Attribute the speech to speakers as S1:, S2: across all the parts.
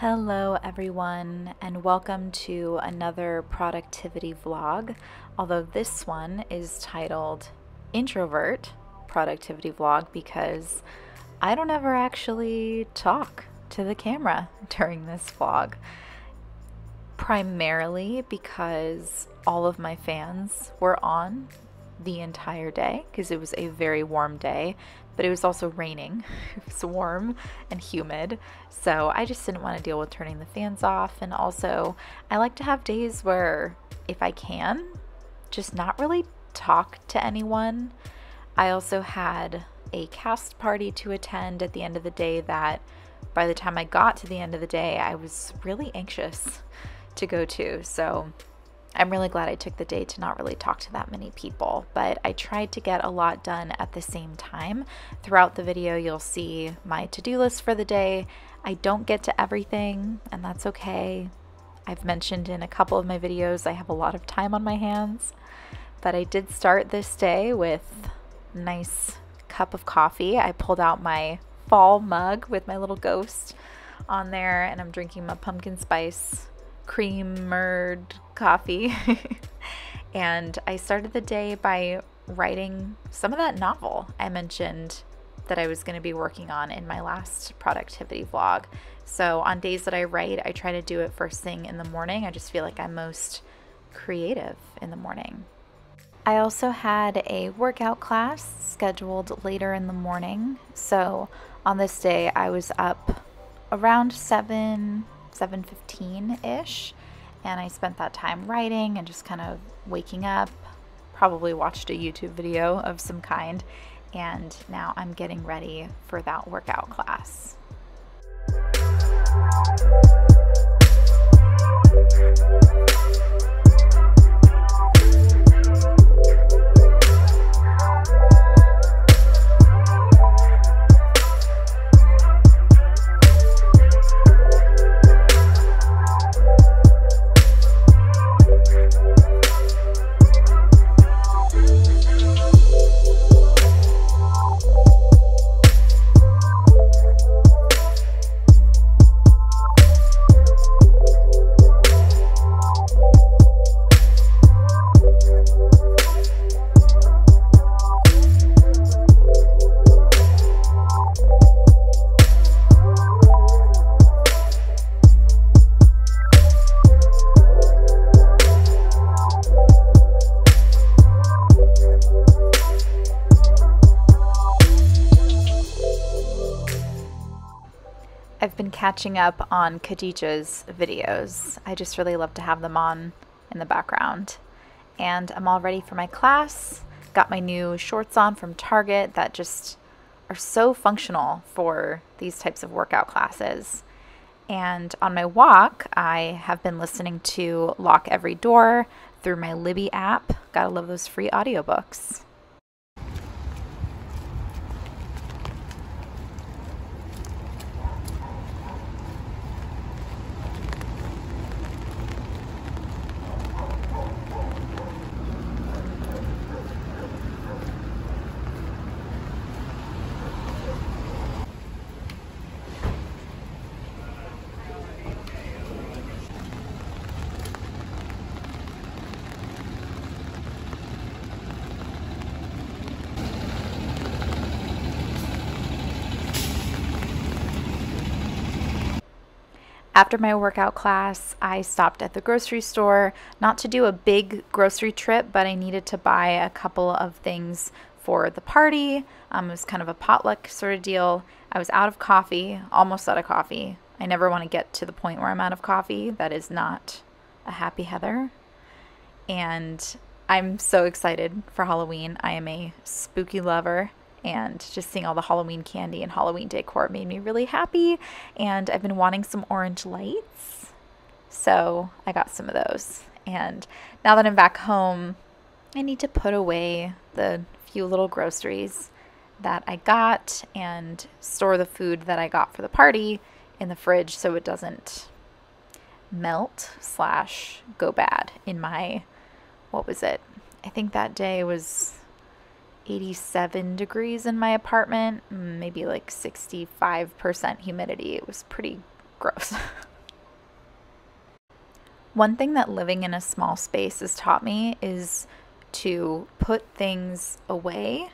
S1: Hello, everyone, and welcome to another productivity vlog. Although this one is titled Introvert Productivity Vlog because I don't ever actually talk to the camera during this vlog. Primarily because all of my fans were on the entire day because it was a very warm day, but it was also raining. It was warm and humid. So I just didn't want to deal with turning the fans off. And also, I like to have days where, if I can, just not really talk to anyone. I also had a cast party to attend at the end of the day that by the time I got to the end of the day, I was really anxious to go to. So I'm really glad I took the day to not really talk to that many people, but I tried to get a lot done at the same time. Throughout the video, you'll see my to do list for the day. I don't get to everything, and that's okay. I've mentioned in a couple of my videos I have a lot of time on my hands, but I did start this day with a nice cup of coffee. I pulled out my fall mug with my little ghost on there, and I'm drinking my pumpkin spice creamered coffee. and I started the day by writing some of that novel I mentioned that I was going to be working on in my last productivity vlog. So, on days that I write, I try to do it first thing in the morning. I just feel like I'm most creative in the morning. I also had a workout class scheduled later in the morning. So, on this day, I was up around 7 7:15 ish, and I spent that time writing and just kind of waking up. Probably watched a YouTube video of some kind, and now I'm getting ready for that workout class. I've been catching up on Khadija's videos. I just really love to have them on in the background. And I'm all ready for my class. Got my new shorts on from Target that just are so functional for these types of workout classes. And on my walk, I have been listening to Lock Every Door through my Libby app. Gotta love those free audiobooks. After my workout class, I stopped at the grocery store, not to do a big grocery trip, but I needed to buy a couple of things for the party. Um, it was kind of a potluck sort of deal. I was out of coffee, almost out of coffee. I never want to get to the point where I'm out of coffee. That is not a happy Heather. And I'm so excited for Halloween. I am a spooky lover and just seeing all the Halloween candy and Halloween decor made me really happy. And I've been wanting some orange lights, so I got some of those. And now that I'm back home, I need to put away the few little groceries that I got and store the food that I got for the party in the fridge so it doesn't melt slash go bad in my what was it i think that day was 87 degrees in my apartment, maybe like 65% humidity. It was pretty gross. One thing that living in a small space has taught me is to put things away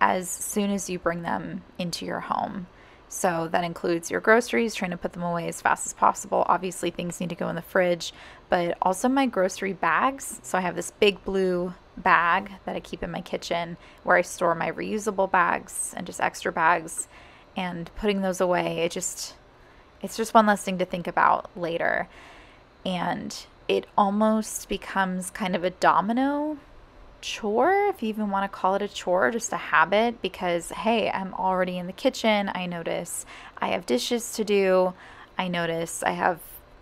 S1: as soon as you bring them into your home. So that includes your groceries, trying to put them away as fast as possible. Obviously, things need to go in the fridge, but also my grocery bags. So I have this big blue bag that I keep in my kitchen where I store my reusable bags and just extra bags and putting those away. It just it's just one less thing to think about later. And it almost becomes kind of a domino chore, if you even want to call it a chore, just a habit, because hey, I'm already in the kitchen. I notice I have dishes to do. I notice I have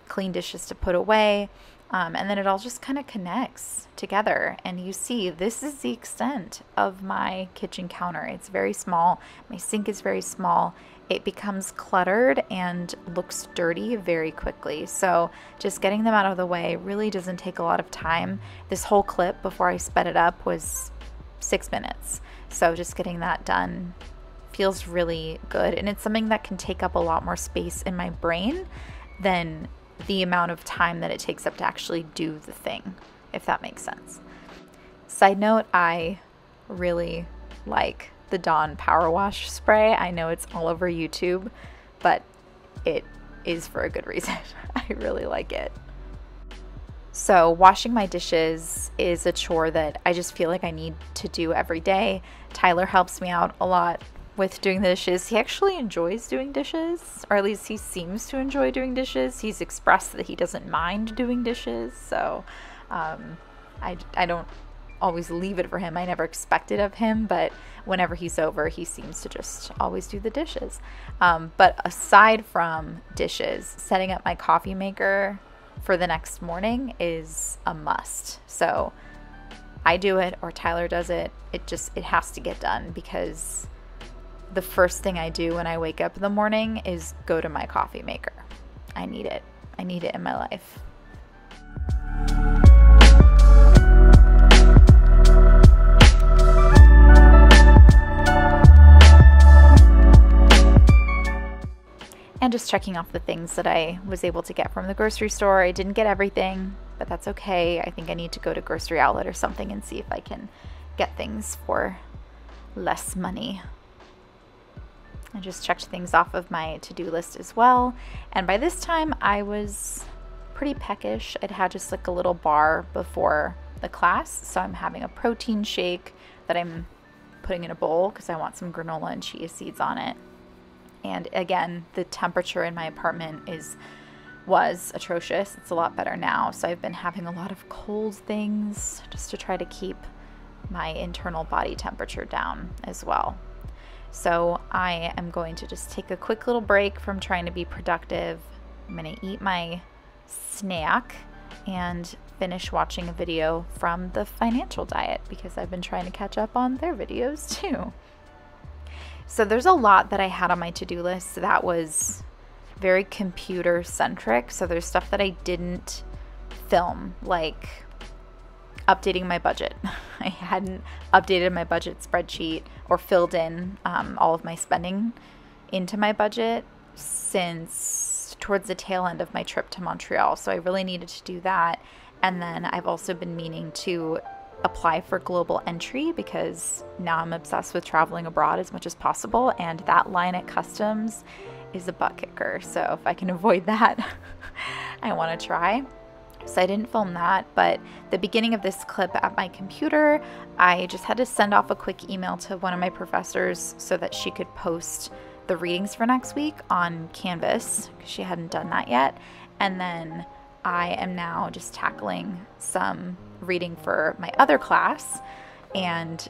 S1: clean dishes to put away. Um, and then it all just kind of connects together. And you see, this is the extent of my kitchen counter. It's very small. My sink is very small. It becomes cluttered and looks dirty very quickly. So, just getting them out of the way really doesn't take a lot of time. This whole clip before I sped it up was six minutes. So, just getting that done feels really good. And it's something that can take up a lot more space in my brain than the amount of time that it takes up to actually do the thing, if that makes sense. Side note, I really like the Dawn Power Wash spray. I know it's all over YouTube, but it is for a good reason. I really like it. So, washing my dishes is a chore that I just feel like I need to do every day. Tyler helps me out a lot with doing the dishes. He actually enjoys doing dishes, or at least he seems to enjoy doing dishes. He's expressed that he doesn't mind doing dishes, so um, I, I don't always leave it for him. I never expect it of him, but whenever he's over, he seems to just always do the dishes. Um, but aside from dishes, setting up my coffee maker for the next morning is a must. So I do it or Tyler does it. It just it has to get done because the first thing I do when I wake up in the morning is go to my coffee maker. I need it. I need it in my life. And just checking off the things that I was able to get from the grocery store. I didn't get everything, but that's okay. I think I need to go to grocery outlet or something and see if I can get things for less money. I just checked things off of my to do list as well. And by this time, I was pretty peckish. It had just like a little bar before the class. So I'm having a protein shake that I'm putting in a bowl because I want some granola and chia seeds on it. And again, the temperature in my apartment is was atrocious. It's a lot better now. So I've been having a lot of cold things just to try to keep my internal body temperature down as well. So I am going to just take a quick little break from trying to be productive. I'm going to eat my snack and finish watching a video from the financial diet because I've been trying to catch up on their videos too. So there's a lot that I had on my to-do list that was very computer centric. So there's stuff that I didn't film like updating my budget. I hadn't updated my budget spreadsheet or filled in um, all of my spending into my budget since towards the tail end of my trip to Montreal. So I really needed to do that. And then I've also been meaning to apply for global entry because now I'm obsessed with traveling abroad as much as possible. And that line at customs is a butt kicker. So if I can avoid that, I want to try. So I didn't film that, but the beginning of this clip at my computer, I just had to send off a quick email to one of my professors so that she could post the readings for next week on Canvas because she hadn't done that yet. And then I am now just tackling some reading for my other class. And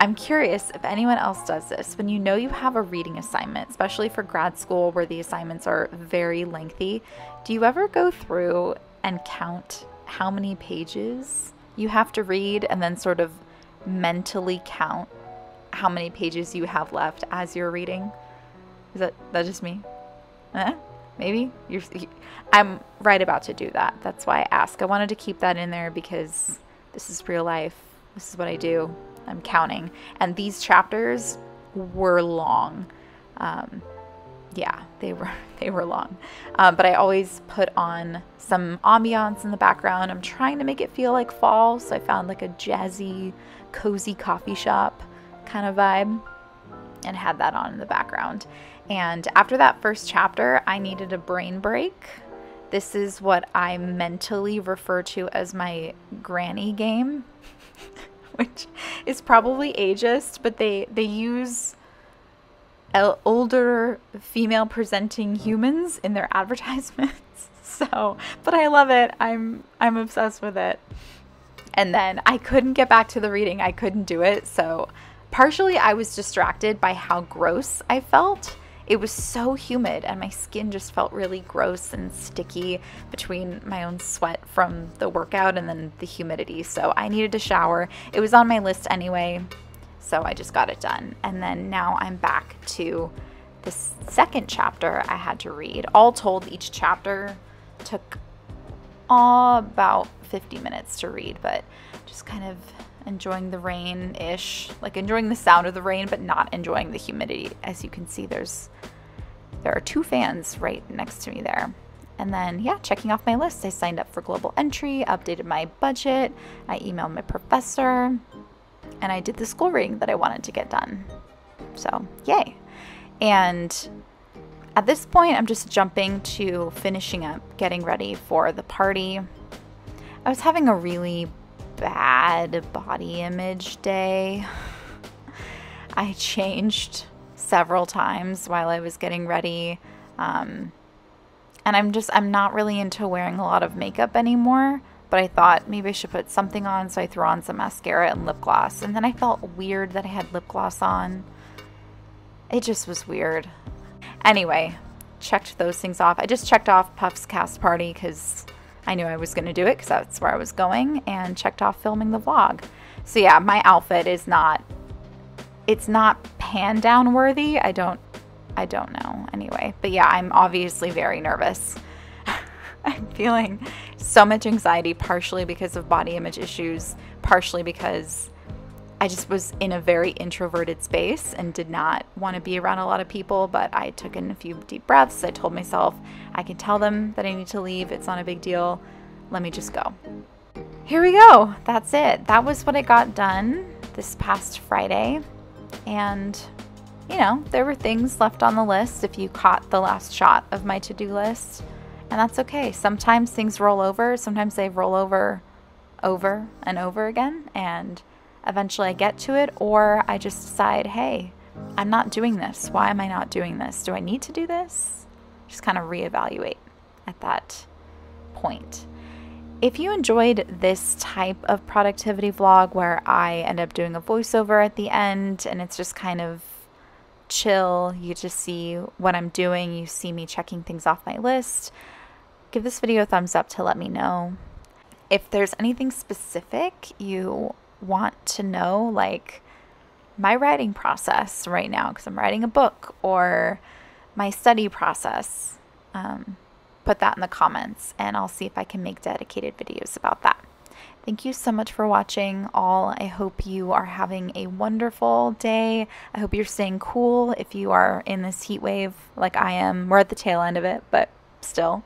S1: I'm curious if anyone else does this. When you know you have a reading assignment, especially for grad school where the assignments are very lengthy, do you ever go through and count how many pages you have to read and then sort of mentally count how many pages you have left as you're reading. Is that that just me? Eh? Maybe you're. I'm right about to do that. That's why I ask. I wanted to keep that in there because this is real life. This is what I do. I'm counting. And these chapters were long. Um, yeah, they were they were long. Um, but I always put on some ambiance in the background. I'm trying to make it feel like fall, so I found like a jazzy, cozy coffee shop kind of vibe and had that on in the background. And after that first chapter, I needed a brain break. This is what I mentally refer to as my granny game, which is probably ageist, but they they use older female presenting humans in their advertisements. So, but I love it. I'm I'm obsessed with it. And then I couldn't get back to the reading. I couldn't do it. So, partially I was distracted by how gross I felt. It was so humid and my skin just felt really gross and sticky between my own sweat from the workout and then the humidity. So, I needed to shower. It was on my list anyway. So I just got it done. And then now I'm back to the second chapter I had to read. All told, each chapter took uh, about 50 minutes to read, but just kind of enjoying the rain ish, like enjoying the sound of the rain, but not enjoying the humidity. As you can see, there's there are two fans right next to me there. And then, yeah, checking off my list. I signed up for Global Entry, updated my budget, I emailed my professor, and I did the school reading that I wanted to get done. So, yay. And at this point, I'm just jumping to finishing up, getting ready for the party. I was having a really bad body image day. I changed several times while I was getting ready. Um, and I'm just, I'm not really into wearing a lot of makeup anymore but I thought maybe I should put something on, so I threw on some mascara and lip gloss. And then I felt weird that I had lip gloss on. It just was weird. Anyway, checked those things off. I just checked off Puff's cast party because I knew I was going to do it because that's where I was going, and checked off filming the vlog. So yeah, my outfit is not, it's not pan down worthy. I don't, I don't know anyway. But yeah, I'm obviously very nervous. I'm feeling so much anxiety, partially because of body image issues, partially because I just was in a very introverted space and did not want to be around a lot of people. But I took in a few deep breaths. I told myself, I can tell them that I need to leave. It's not a big deal. Let me just go. Here we go. That's it. That was what I got done this past Friday. And, you know, there were things left on the list if you caught the last shot of my to do list. And that's okay. Sometimes things roll over, sometimes they roll over over and over again. And eventually I get to it, or I just decide, hey, I'm not doing this. Why am I not doing this? Do I need to do this? Just kind of reevaluate at that point. If you enjoyed this type of productivity vlog where I end up doing a voiceover at the end and it's just kind of chill, you just see what I'm doing, you see me checking things off my list, give this video a thumbs up to let me know. If there's anything specific you want to know, like my writing process right now, because I'm writing a book, or my study process, um, put that in the comments and I'll see if I can make dedicated videos about that. Thank you so much for watching all. I hope you are having a wonderful day. I hope you're staying cool if you are in this heat wave like I am. We're at the tail end of it, but still.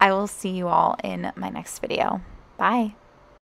S1: I will see you all in my next video. Bye.